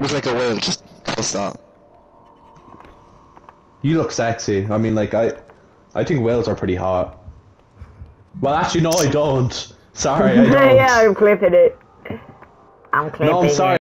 Looks like a whale. Just post that. You look sexy. I mean, like I, I think whales are pretty hot. Well, actually, no, I don't. Sorry, I don't. yeah, I'm clipping it. I'm clipping no, I'm sorry. it.